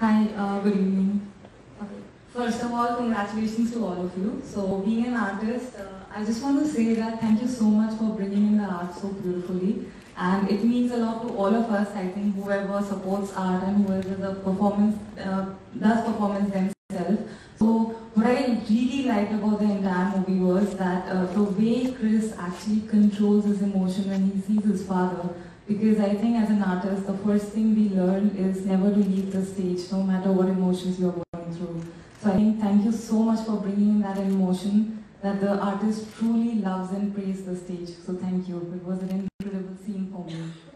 Hi, uh, good evening. Okay. First of all, congratulations to all of you. So, being an artist, uh, I just want to say that thank you so much for bringing in the art so beautifully. And it means a lot to all of us, I think, whoever supports art and whoever the performance, uh, does performance themselves. So, what I really liked about the entire movie was that uh, the way Chris actually controls his emotion when he sees his father because I think as an artist, the first thing we learn is never to leave the stage, no matter what emotions you're going through. So I think thank you so much for bringing that emotion that the artist truly loves and praises the stage. So thank you. It was an incredible scene for me.